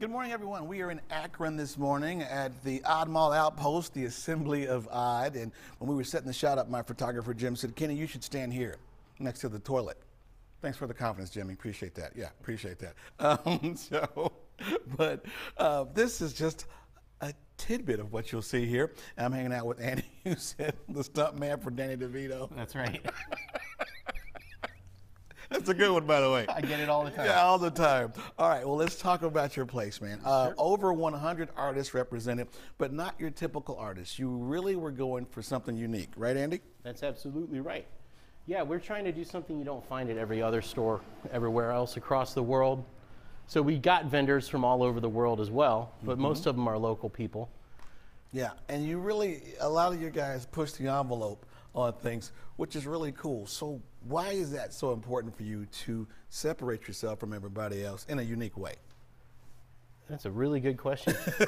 Good morning, everyone. We are in Akron this morning at the Oddmall Outpost, the Assembly of Odd. And when we were setting the shot up, my photographer Jim said, Kenny, you should stand here next to the toilet. Thanks for the confidence, Jimmy. Appreciate that. Yeah, appreciate that. Um, so, but uh, this is just a tidbit of what you'll see here. I'm hanging out with Andy, who's the stunt man for Danny DeVito. That's right. That's a good one, by the way. I get it all the time. Yeah, all the time. All right, well, let's talk about your place, man. Uh, Over 100 artists represented, but not your typical artists. You really were going for something unique, right, Andy? That's absolutely right. Yeah, we're trying to do something you don't find at every other store everywhere else across the world. So we got vendors from all over the world as well, but Mm-hmm. most of them are local people. Yeah, and you really, a lot of you guys push the envelope on things, which is really cool. So, why is that so important for you to separate yourself from everybody else in a unique way? That's a really good question.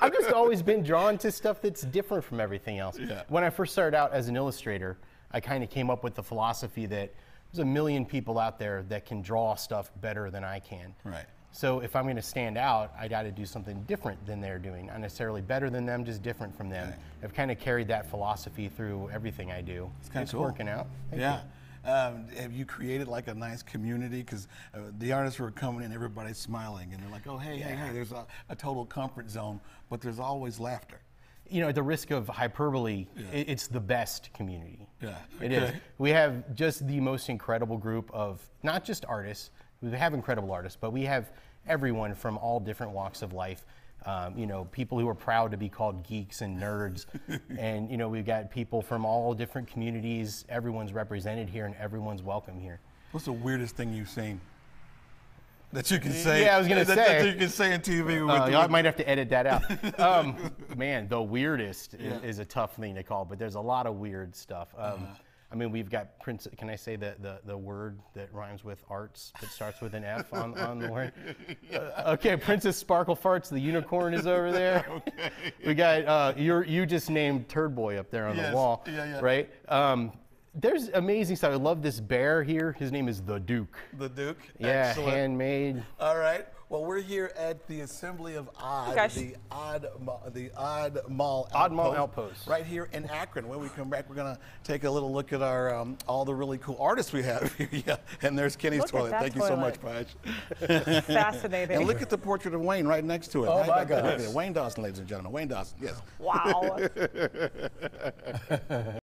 I've just always been drawn to stuff that's different from everything else. Yeah. When I first started out as an illustrator, I kind of came up with the philosophy that there's a million people out there that can draw stuff better than I can. Right. So if I'm going to stand out, I got to do something different than they're doing. Not necessarily better than them, just different from them. Right. I've kind of carried that philosophy through everything I do. It's, kinda cool. working out. Thank yeah. Um, have you created like a nice community? Because uh, the artists were coming and everybody's smiling, and they're like, "Oh, hey, hey, hey!" There's a, a total comfort zone, but there's always laughter. you know, at the risk of hyperbole, i it's the best community. Yeah, It is. We have just the most incredible group of not just artists. We have incredible artists, but we have everyone from all different walks of life. Um, you know, people who are proud to be called geeks and nerds, and you know, we've got people from all different communities. Everyone's represented here, and everyone's welcome here. What's the weirdest thing you've seen that you can say? Yeah, I was gonna that, say. that you can say on TV. With, Uh, I might have to edit that out. Um, man, the weirdest Yeah. is, is a tough thing to call, but there's a lot of weird stuff. Um, Uh-huh. I mean, we've got Prince. Can I say the, the, the word that rhymes with arts that starts with an F on, on the word? Uh, okay, Princess Sparkle Farts, the unicorn is over there. Okay. We got uh, you you just named Turd Boy up there on Yes, the wall, yeah, yeah. right? Um, there's amazing stuff. I love this bear here. His name is the Duke. the Duke. Yeah, Excellent. handmade. All right. Well, we're here at the Assembly of Odd, Gosh. the Odd, the Oddmall, Odd Mall Outpost. right here in Akron. When we come back, we're gonna take a little look at our um, all the really cool artists we have here. yeah, and there's Kenny's Look toilet. that Thank you so much, toilet. Paige. Fascinating. And look at the portrait of Wayne right next to it. Oh, Right my back there. goodness. Wayne Dawson, ladies and gentlemen. Wayne Dawson. Yes. Wow.